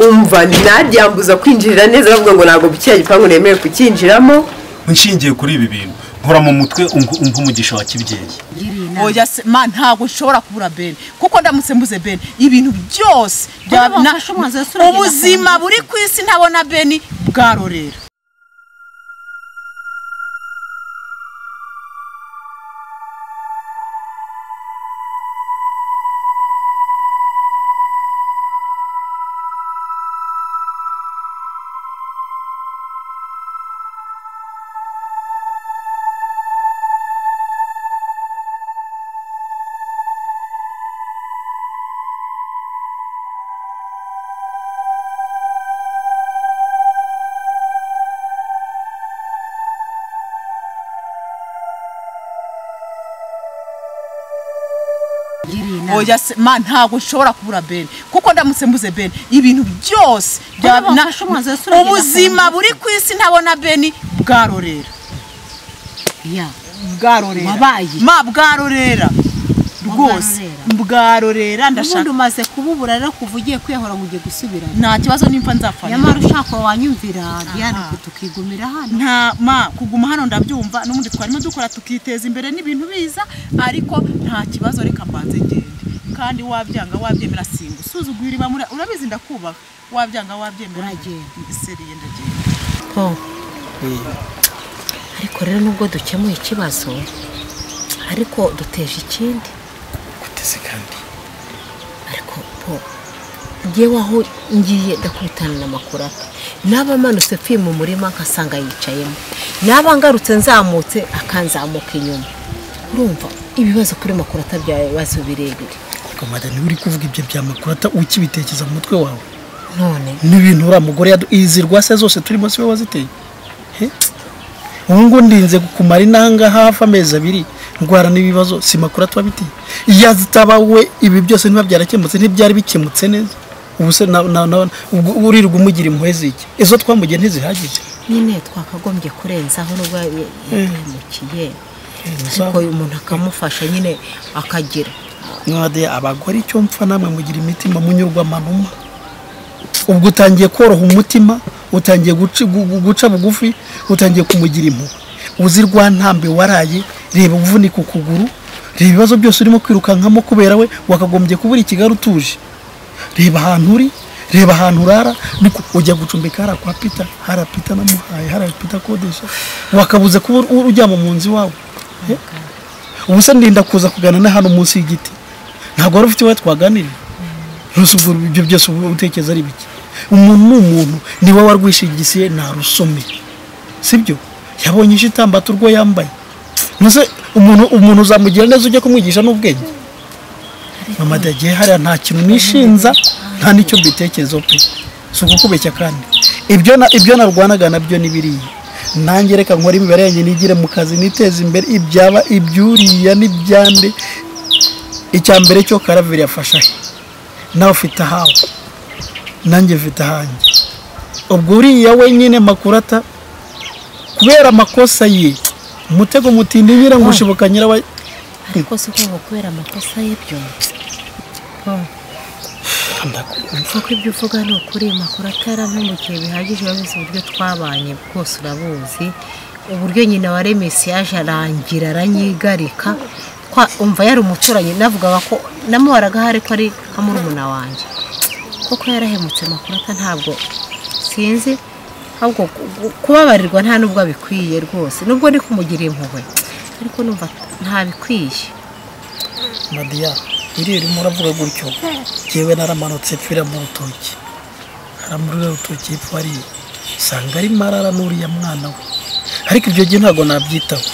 umva naryambuza kwinjirira neza bavuga ngo ntabwo kiriya gipangu nemerewe kucyinjiramo nshingiye kuri ibi bintu. Nkora mu mutwe umva umugisha wa kibyeyi. Oya se ma ntabwo nshobora kubura bene kuko ndamutse mbuze bene ibintu byose ubuzima buri ku isi ntabona beni bwarorera. Oya se ma ntabwo nshobora kubura bene kuko ndamutse mbuze bene ibintu byose ubuzima buri ku isi ntabona beni bwarorera. Ma bwarorera. Rwose. Bwarorera. bwarorera ubundi ndashaka. umaze kububura rero kuva ugiye kwiyahura ngo ugiye gusubirana. Nta kibazo nimba nzapfa. Nyamara ushaka wanyumvira diane tukigumira hano. Nta ma kuguma hano ndabyumva n'ubundi twarimo dukora tukiteza imbere n'ibintu biza ariko nta kibazo reka mbanze ngende. Kandi wabyanga wabyemera singa usuzugura iriba muri urabizi ndakubaha wabyanga wabyemera seriye ndagenda po ariko rero nubwo dukemuye ikibazo ariko duteje ikindi. Guteze kandi. Ariko po ngewe aho ngiye ndakubitana n'amakuru ati naba amanutse pfi mu murima nkasanga yicayemo. Naba ngarutse nzamutse akanzamuka inyuma. Urumva ibibazo kuri makuru atabyaye ibibazo birebire. Ariko madani uri kuvuga ibyo bya makurata ukibitekereza mu mutwe wawe. None. N'ibintu uriya mugore izi rwase zose turimo si we waziteye. Ubu ngubu ndinze kumara inanga hafi amezi abiri ndwara n'ibibazo si makuru tuba biteye iyo azitaba we ibi byose niba byarakemutse ntibyari bikemutse neza. Ubu se urirwa umugira impuhwe z'iki? Izo twamugiye ntizihagije. Nyine twakagombye kurenzaho nubwo yahemukiye ariko uyu muntu akamufasha nyine akagira. Mwade abagore icyo mpfa namwe mugira imitima munyurwa amanuma ubwo utangiye koroha umutima utangiye guca bugufi utangiye kumugira impuhwe. Uzi rwa ntambe waraye reba uvunika ukuguru reba ibibazo byose urimo kwirukankamo kubera we wakagombye kubura i kigali utuje. Reba ahantu uri reba ahantu urara niko ujya gucumbika hariya kwa pita hariya pita namuhaye hariya pita akodesha. Wakabuze kuba ur- uryama mu nzu iwawe ubu se ndinda kuza kugana na hano munsi y'igiti. Ntabwo wari ufite iwawe twaganiriye ntuse ubwo ibyo byose uba utekereza ari biki umuntu ni umuntu ni we warwishigisiye ntarusome sibyo? Yabonye ishitambata urwo yambaye. Ntuse umuntu umuntu uzamugira neza ujya kumwigisha n'ubwenge? Mama dagiye hariya nta kintu nishinza nta n'icyo mbitekerezaho pe. Si ukukubeshya kandi. Ibyo na- ibyo narwanaga na byo ni biriya. Nanjye reka nkore imibare yanjye nigire mu kazi niteze imbere. Ibyaba ibyuriya n'ibyande. Icya mbere cyo karaveri yafasha he? Nawe ufite ahawe. Nanjye mfite ahanjye ubwo uriya wenyine makurata kubera amakosa ye umutego mutindi nyira ngo ushibuka nyirawa ariko si uko kubera amakosa y'ibyo kuko ibyo uvuga ni ukuri makuru atarampemukiye bihagije urabizi uburyo twabanye bwose urabuzi. Uburyo nyina wa remesi yaje arangira aranyigarika. Umva yari umuturanyi navugaga ko namuhoraga ahari ko ari nka murumuna wanjye. Kuko yarahemutse makuru ata ntabwo sinzi ahubwo ku- ku- kubabarirwa nta nubwo abikwiye rwose. Nubwo ndi kumugira impuhwe ariko numva ntabikwiye. Madiya iriya urimo uravuga gutyo jyewe naramanutse pfira mu rutoki. Hara muri ruriya rutoki hepfo hariya usanga ari marara n'uriya mwana we. Ariko ibyo gihe ntabwo nabyitaho.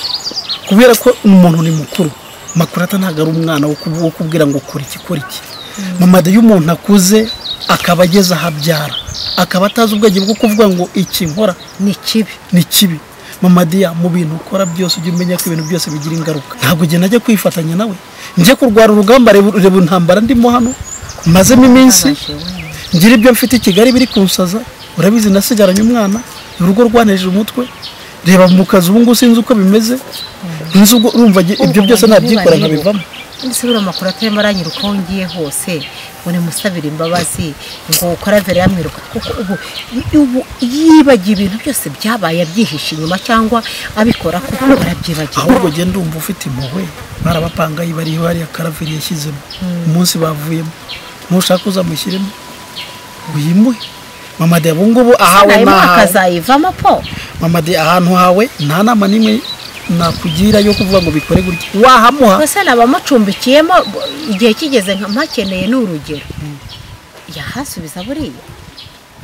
Kubera ko umuntu ni mukuru. Makurata ntabwo ari umwana wo kubwira ngo kora iki kora iki. Mu mada iyo umuntu akuze akaba ageze aho abyara. Akaba atazi ubwenge bwo kuvuga ngo iki nkora ni kibi. ni kibi. Mamadiya mu bintu ukora byose ujye umenya ko ibintu byose bigira ingaruka. Ntabwo njye najya kwifatanya nawe. Njye kurwara urugamba reba intambara ndimo hano. Mazemo iminsi. Ngira ibyo mfite i kigali biri kunsaza. Urabizi nasigaranye umwana urugo rwanejeje umutwe. Reba mu kazi ubu ngubu sinzi uko bimeze. Nzi ubwo urumva ibyo byose nabyikora nkabivamo. Ndetse buriya amakuru atemba aranyura uko ngiye hose ngo nimusabire imbabazi ngo karaveri yamwiruka. Kuko ubu yibagiye ibintu byose byabaye abyihishe inyuma cyangwa abikora kuko arabyibagiwe ahubwo genda umva ufite impuhwe. Barabapangayi bariho hariya karaveri yashyizemo. Umunsi bavuyemo. Nushaka uzamushyiremo wimuhe. Mama de ubu ngubu ahawe akazayivamo po. Mama de ahantu hawe nta nama n'imwe nakugira yo kuvuga ngo bikore gutya. Wahamuha mbese nabamucumbikiyemo igihe kigeze nka mpakeneye ni urugero. Yahasubiza buriya.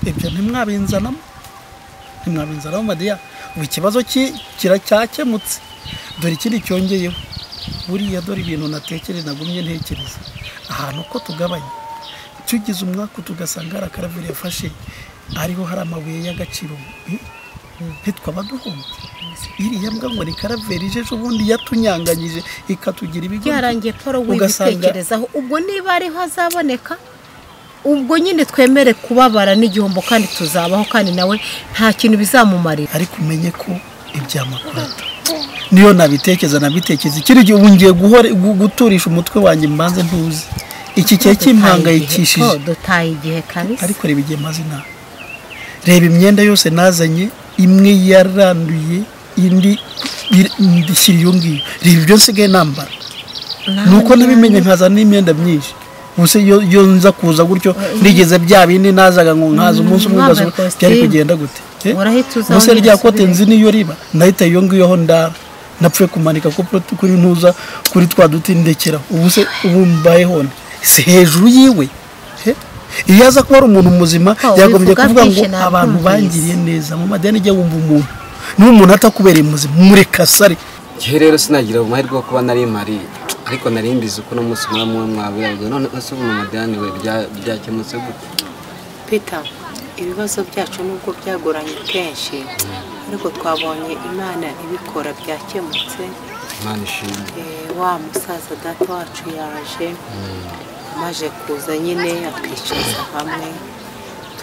Ibyo ntimwabinzanamo. Ntimwabinzanamo madiya ubu ikibazo ki- kiracyakemutse. Dore ikindi cyongeyeho. Buriya dore ibintu natekere nagumye ntekereza. Ahantu ko tugabanya tugize umwaka tugasanga hari akaraveri yafashe ariho hari amabuye y'agaciro. Eh, ntitwaba duhombye iriya mbwa ngo ni karaveri ije ejo bundi yatunyanganyije ikatugira ibigo byarangiye paul wibitekerezaho ubwo niba ariho azaboneka ubwo nyine twemere kubabara n'igihombo kandi tuzabaho kandi nawe nta kintu bizamumarira. Ariko umenye ko ibyamakurata niyo nabitekereza nabitekereza. Ikindi gihe ubu ngiye guturisha umutwe wanjye mbanze ntuzi iki kihe kimpangayikishije Paul, dutaye igihe kabisa. Ariko reba igihe maze inama reba imyenda yose nazanye imwe yaranduye indi ir- ndishyira iyo ngiyo reba ibyo nsigaye nambara. Ni uko nabimenye nkazana n'imyenda myinshi. Ubuse iyo nza kuza gutyo nigeze bya bindi nazaga ngo nkaza umunsi umwe byari kugenda gute wongera rya kote nzi niyo riba. Ndahita iyo ngiyo ndara napfuye kumanika kuri ntuza kuri twa duti ndekera. Ubu se ubu mbayeho si hejuru yiwe? Iyo aza kuba ari umuntu muzima Oh, yagombye kuvuga ngo abantu bangiriye neza mu madeni ijya wumva umuntu. Niba umuntu atakubereye muzima mureka sare igihe rero sinagira amahirwe yo kuba nari mari ariko nari mbizi ko uno munsi muba mwabiraga none ese ubu madani we bya- byakemutse gute Peter ibibazo byacu nubwo byagoranye kenshi ariko twabonye imana ibikora byakemutse. Imana ishimwe. Eh, wa musaza data wacu yaje amaze kuza nyine atwicaza hamwe.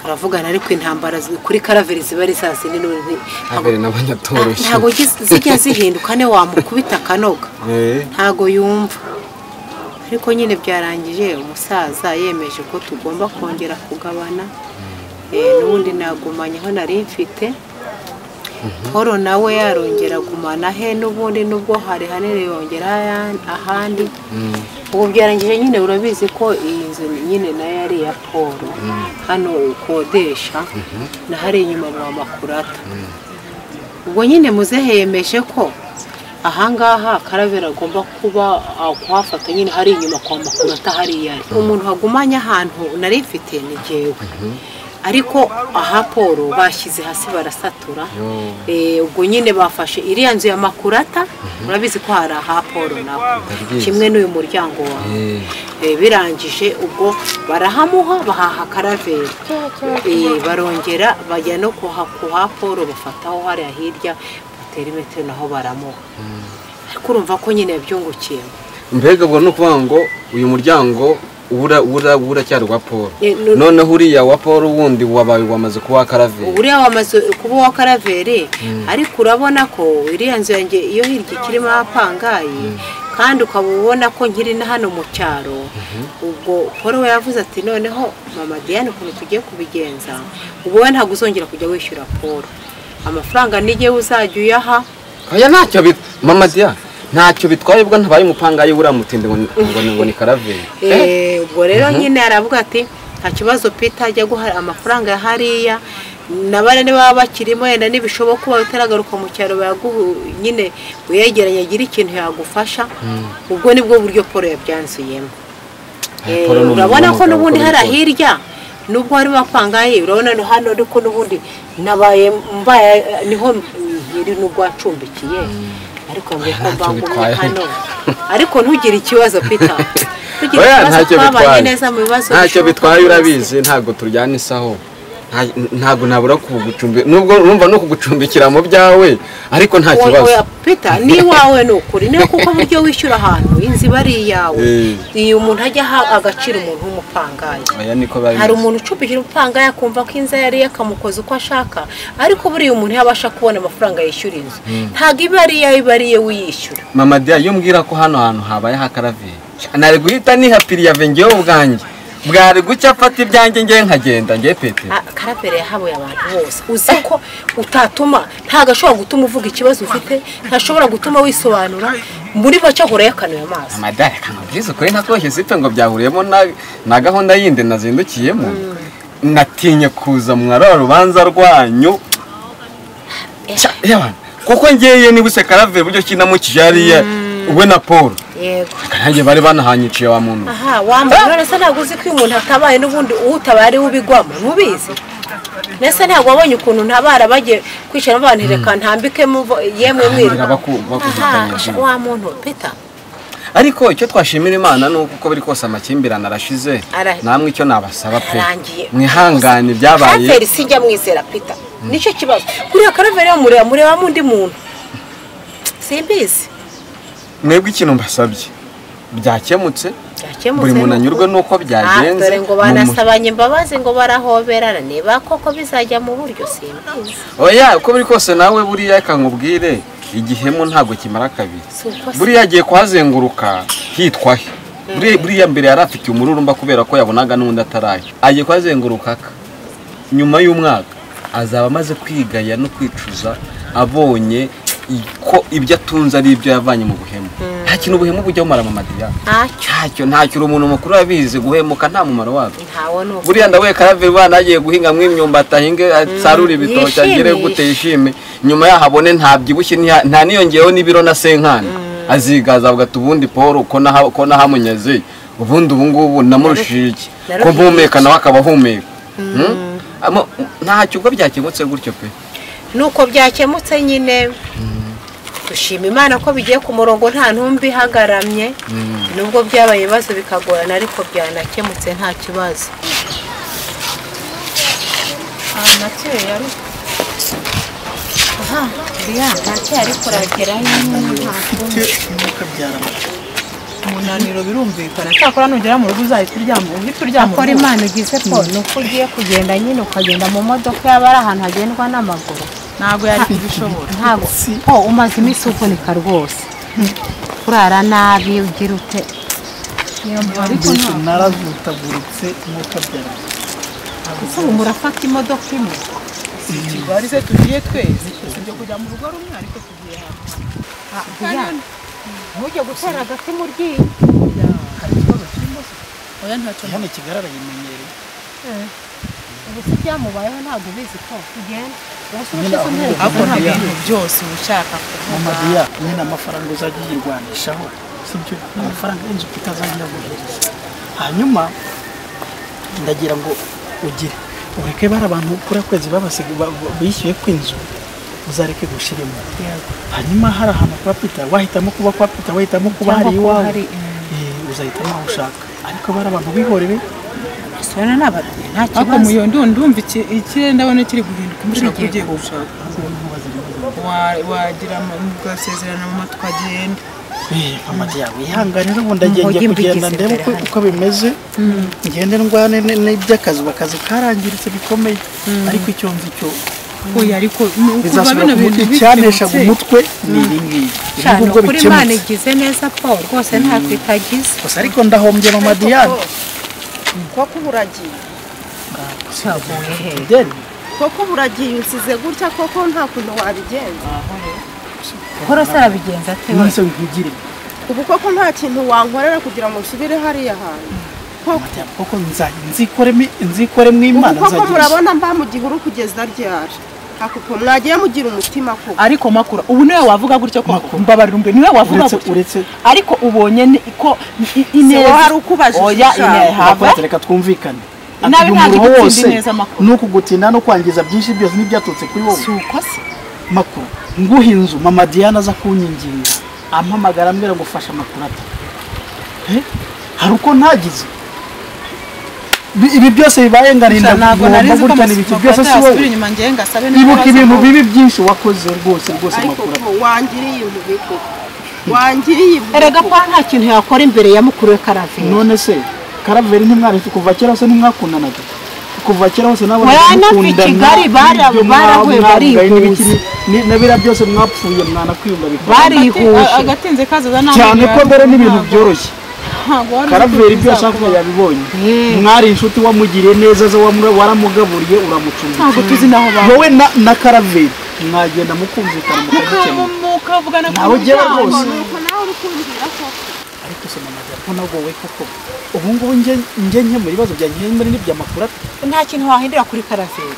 Turavugana ariko intambara kuri karaveri ziba ari za zindi n'ubu habere n'abanyatoroshye ntabwo zijya zihinduka ne wamukubita akanoga. Eh, ntago yumva. Ariko nyine byarangije umusaza yemeje ko tugomba kongera kugabana. Eh, n'ubundi nagumanye aho nari mfite. Paul nawe yarongera agumana he n'ubundi nubwo hari hanini yongera ahandi? Ubu byarangije nyine urabizi ko iyi nzu nyine na yo ari iya paul hano ukodesha na hari inyuma mu makurata ubwo nyine muzehe yemeje ko ahangaha karabera agomba kuba ah, kuhafata nyine hari inyuma kwa makurata hariya. Ari umuntu wagumanye ahantu nari mfite ni jyewe ariko aha paul bashyize hasi barasatura. Eh, ubwo nyine bafashe iriya nzu ya makurata urabizi ko hari aha paul nawe kimwe n'uyu muryango wawe. Eh, birangije ubwo barahamuha bahaha karaveri. Eh, barongera bajya no kuha kuha paul bafataho hariya hirya batera imetero naho baramuha. Ariko urumva ko nyine yabyungukiyemo mbega ubwo ni ukuvuga ngo uyu muryango uracyari uwa paul. Eh, no- noneho uriya wa paul wundi wabaye wamaze kuba wa karaveri. Uriya wamaze kuba uwa karaveri ariko urabona ko iriya nzu yanjye iyo hirya ikirimo apangayi kandi ukaba ubona ko nkiri na hano mu cyaro. Ubwo paul we yavuze ati noneho mama diane ukuntu tugiye kubigenza ubu wowe ntabwo uzongera kujya wishyura paul. Amafaranga n'igihe uzajya uyaha. Oya ntacyo mama diya ntacyo bitwaye ubwo ntabaye umupangayi buriya mutinde ngo ni- karaveri. Eh, ubwo rero nyine aravuga ati nta kibazo Peter ajya guha amafaranga ya hariya. Nabane niba bakirimo yenda nibishoboka uba utaragaruka mu cyaro nyine uyegeranye agira ikintu yagufasha. Ubwo ni bwo buryo paul yabyanzuyemo. Eh, urabona ko n'ubundi hari hirya nubwo harimo apangaye urabona no hano ariko n'ubundi nabaye mbaye ni ho nkiri nubwo wacumbikiye ariko mbere ko mbangumye hano. Ariko ntugire ikibazo Peter. Ntugire ikibazo twabanye neza mu bibazo ntacyo bitwaye urabizi. Ntabwo turyana isaho. Ntabwo nabura kugucumbikira nubwo urumva no kugucumbikira mu byawe ariko nta kibazo. Peter ni iwawe ni ukuri niyo kuko buryo wishyura ahantu inzu iba ari iyawe. Eh. iyo umuntu ajya aha agaciro umuntu w'umupangayi. Hari umuntu ucumbikira umupangayi akumva ko inzu yari akamukoza uko ashaka ariko buriya umuntu yabasha kubona amafaranga yishyura inzu. Ntabwo iba ari iyawe iba ari iye wiyishyura. Mama diya iyo mbwira ko hano hantu habaye ha karaveri nari guhita nihapiriye ave ngewe ubwanjye. Bwari gucya afata ibyanjye ngewe nkagenda ngewe pete Ah, karapere yahabuye abantu bose. Uzi ko utatuma ntabwo ashobora gutuma uvuga ikibazo ufite ntashobora gutuma wisobanura. Muri make ahora yakanuye amaso. Amadari akamubwiza ukuri ntatwoshye sipfe ngo byahuriyemo na, gahunda yindi nazindukiyemo. Natinye kuza mwara rubanza rwanyu. Yabana, kuko ngeye niba use karaveri buryo kinamukije hariya we na paul. Yego. Nanjye bari banahanyiciye wa muntu. Aha wambaye none se ntabwo uzi ko iyo umuntu atabaye n'ubundi uwutabaye ari we ubigwamo? Ntubizi? Mbese ntabwo wabonye ukuntu ntabara bagiye kwicara abantu reka ntambikemo vo- yemwe mwiruka wa muntu. Peta ariko icyo twashimira imana ni uko biri kose amakimbirane arashize. Ara- namwe icyo nabasaba pe. Mwihangane ibyabaye karaveri sinjya mwizera pita ni cyo kibazo. Kuriya karaveri yo mureba murebamo undi muntu. Simbizi. Mwebwe ikintu mbasabye. Byakemutse. Buri muntu anyurwe n'uko Ah, byagenze dore ngo banasabanye imbabazi ngo barahoberana. Niba koko bizajya mu buryo simbizi. Oya uko biri kose nawe buriya reka nkubwire igihemu ntabwo kimara kabiri. Buriya agiye kuhazenguruka hitwa he? Buriya- mbere yari afitiye umururumba kubera ko yabonaga n'undi ataraye agiye kuhazenguruka aka? Nyuma y'umwaka azaba amaze kwigaya no kwicuza abonye ko ibyo atunze ari ibyo yavanye mu buhemu. Nta kintu ubuhemu bujya bumara mu madira ntacyo. Ntacyo uri umuntu mukuru yabizi guhemuka nta mumaro wabyo. Buriya ndawe karaveri bana agiye guhingamo imyumbati ahinge asarure ibitoki agire gute yishime. Nyuma yaho abone ntabyibushye nta niyongeyeho n'ibiro na senkani azigaza avuga ati ubundi paul ko naha- ko nahamunyeze ubundi ubu ngubu namurushije iki ko mpumeka nawe akaba ahumeka. Hmm? Ntacyo ubwo byakemutse gutyo pe? Nuko byakemutse nyine. Dushima imana ko bigiye ku murongo nta ntumbi ihagaramye nubwo byabaye ibibazo bikagorana ariko byanakemutse nta kibazo. Byarama umunaniro birumvikana. Cyakora nugera mu rugo uzahita uryama uhita uryama akora imana ugize ko ni uko ugiye kugenda nyine ukagenda mu modoka yaba ari ahantu hagendwa n'amaguru. Ntabwo yari kubishobora ntabwo. Oh umaze iminsi uvunika rwose. Kurara nabi ugira ute? Ariko mbese ntabwo naravutaguritse umwuka byarama ese ubu murafata imodoka imwe. Kigali se tugiye twese? Tujya kujya mu rugo rumwe ariko tugiye hamwe ntujye gutera agati mu ryinyo oya ntacyo hano kigali arayimenyereye ubu se byamubayeho ntabwo ubizi ko. Tugenda ariko umwerekeza nta ntabwo bintu byose uba ushaka kuvuga nyine amafaranga uzajya uyirwanishaho sibyo amafaranga y'inzu utazajya guhereza hanyuma ndagira ngo ugire ureke bari abantu kuri kwezi bishyuye kw'inzu. Uzareke gushirimo hanyuma hari ahantu kwa pita wahitamo kuba kwa pita wahitamo kuba hari iwawe Eh, uzahitamo aho ushaka. Ariko bari abantu bihorere. N'abarwayi nta ariko kibazo. muyo ndu- ndumva iki- ikirere ndabona kiri guhinduka umushaka ugiye gushaka Wa- wagira mugasezerana mu matwi agenda Eh, mama yawe ihanganira ubu ndagiye Mujye kugenda ndebe uko, bimeze. Ngende ndwane n'iby'akazi akazi karangiritse bikomeye. Ariko icyo nzi cyo oya ariko bizasubira ku mutwe cyaneshaga bikemutse umutwe ni ibi ngibi. Cyane nubwo ukuri imana bikemutse. Igize neza paul. Rwose ntako itagize gusa ariko ndahombye mama Diane koko buragiye cyavuye he Deni koko buragiye unsize gutya koko nta kuntu wabigenza paul se arabigenza ate we? nonese nkugire ubu koko nta kintu wankorera kugira ngo nsubire hariya hantu. Koko nzikoremo nzikoremo ubu imana koko murabona mba mu gihuru kugeza ryari? Mwagiye mugira umutima koko ariko makura ubu ni we wavuga gutyo koko Makuru. mbabarira umbe ni we wavuga uretse gutyo? uretse ariko ubonye ni- ko ineza hari uko ubajije oya ijambo. ine have Bakora reka twumvikane. Inabi ati ntabwo wose ni ukugutinda no kwangiza byinshi byose n'ibyaturutse kuri wowe. Si uko se? Makuru nguha inzu mama Diane aza kunyinginga ampamagara ambwira ngo fasha amakuru ati Eh? hari uko ntagize? Ibi byose bibaye ngarinda ntabwo nari kugomba nzi ko gutya ni ibiki byose si yasubira wowe ibuka ibintu bibi byinshi wakoze rwose rwose ariko makuru ko wangiriye impuhwe koko wangiriye impuhwe erega koko. paul nta kintu yakora imbere ya mukuru we karaveri none se karaveri ntimwaretse kuva kera hose ntimwakundanaga kuva kera hose nabo fi Kigali bara- barahuye barihuza. na biriya byose mwapfuye mwanakwiyunga bikaba barihuje agatinze kazaza nawe cyane ko mbere n'ibintu byoroshye ntabwo karaveri ibyo bizakora. ashaka yabibonye. Mwari inshuti wamugiriye neza zo waramugaburiye uramucumbikira ntabwo tuzi n'aho baba. Wowe na, karaveri mwagenda mukumvikana Nawe ujyewe muryango. rwose. ariko se mama jya mbona wowe koko ubu ngubu njye njye nkemura ibibazo byanjye nkemura n'iby'amakuru ati nta kintu wahindura kuri karaveri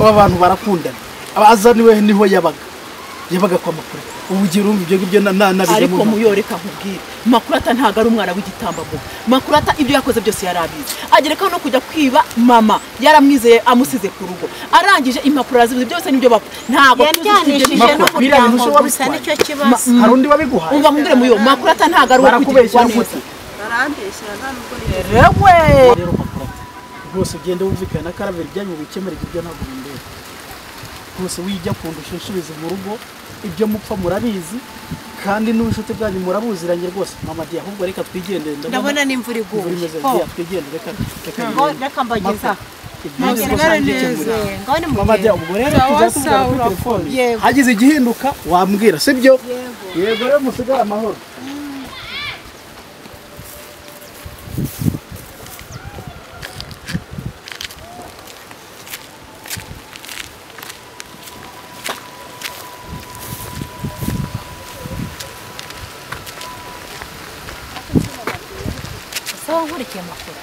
aba bantu barakundana. Abaza ni we ni ho yabaga. Yabaga kwa makuru ubu ugiye urumva ibyo ngibyo na- na- nabijyamo ariko nta- muyoreka nkubwire. Makurata ntabwo ari umwana w'igitambambuga makurata ibyo yakoze byose yari abizi. Agerekaho no kujya kwiba mama. Yaramwizeye amusize ku rugo. Arangije impapuro arazibuze byose ni byo bapfa ntabwo Makuru, n'umuryango gusa ni cyo kibazo. Hari undi wabiguhaye? Umva nkubwire muyo. Makurata ntabwo ari uwo barakubeshyira kugirwa gute neza. Rewe rero makurata rwose ugende wumvikane na karaveri ibyanyu bikemure ibyo ntabwo rwose wijya kundusha insubizo mu rugo ibyo mupfa murabizi kandi n'ubunshuti bwanyu murabuziranye rwose. Mama diya ahubwo reka twigendere. Ndabona n'imvura imvura iguye twigendere reka reka ngo bigende. reka mbageza. Ibyanyu Mugire rwose neza. mubikemure. ngaho ni mama diya ubwo rero tujya tuvugana kuri telefone. Yego. hagize igihinduka wambwira sibyo? Yego rero musigare amahoro. Sawa nkurikiye amakuru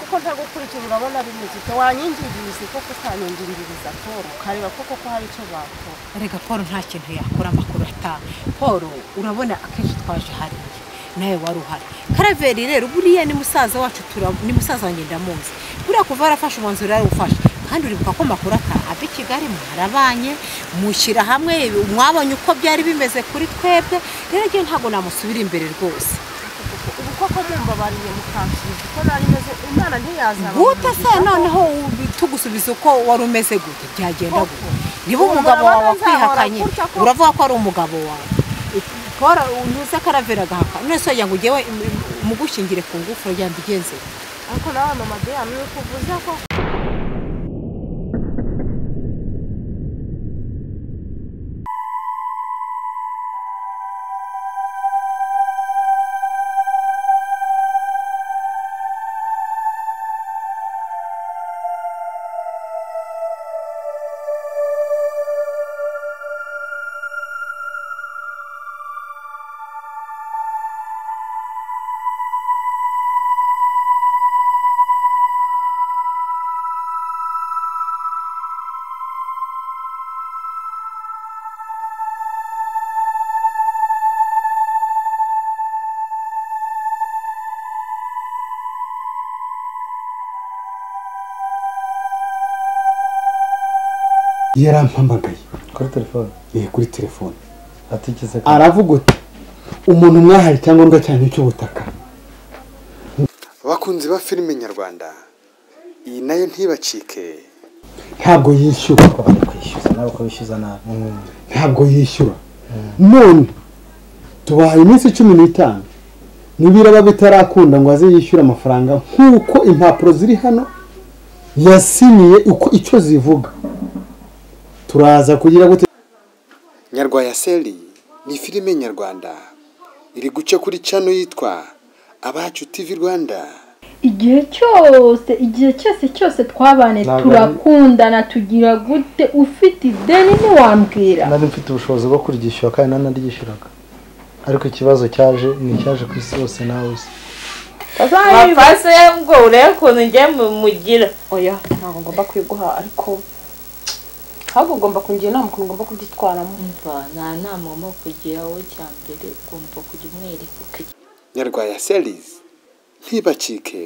kuko ntagukurikira urabona bimeze ute wanyingiriza koko utanyingiririza paul ukareba koko ko hari icyo bakora rega paul nta kintu yakora amakuru atanu paul urabona akenshi twaje hariya nawe wari uhari karaveri rero buriya ni musaza wacu ni musaza wanjye ndamuzi buriya kuva yarafashe umwanzuro yarawufashe kandi uribuka ko makuru ataha ava i kigali mwarabanye mushyira hamwe mwabonye uko byari bimeze kuri twebwe rero ntabwo namusubira imbere rwose ubu koko mumbabariye mukansubiza uko nari meze ntiyazaba gute se noneho ubi- tugusubiza uko wari umeze gute byagenda gute niba umugabo wawe ko- uravuga ko ari umugabo wawe kora ntuze karavera agahaka none se ngo ujyewe mugushyingire ku ngufu uragira ngo ubigenze ariko nawe mama deya ni ukuvuze ko yarampamagaye kuri telefone? Eh, kuri telefone. Aravuga uti umuntu mwahaye icyangombwa cyanyu cy'ubutaka abakunzi ba filime nyarwanda iyi na yo ntibacike. Ntabwo yishyura. Bari kwishyuza nawe ko bishyuza nabi ntabwo yishyura. None tubahaye iminsi cumi n'itanu. Nibiraba bitarakunda ngo aze yishyure amafaranga nk'uko impapuro ziri hano yasinyiye uko icyo zivuga. Turaza kugira gute? Nyarwaya seri ni filime nyarwanda. Iri guca kuri cano yitwa abacu tv rwanda. Igihe cyose igihe cyose cyose twabane turakundana tugira gute? Ufite ideni ntiwambwira. Nari mfite ubushobozi bwo kuryishyura kandi nanaryishyuraga. Ariko ikibazo cyaje ni icyaje ku isi yose nawe uzi mapasi ubwo urebe ukuntu njye mugira. Oya ntabwo ngomba kuyiguha ariko ahubwo ugomba kungira inama ukuntu ugomba kubyitwaramo nta nama ugomba kugira wowe cya mbere ugomba kujya umwereka uko nyarwaya series ntibacike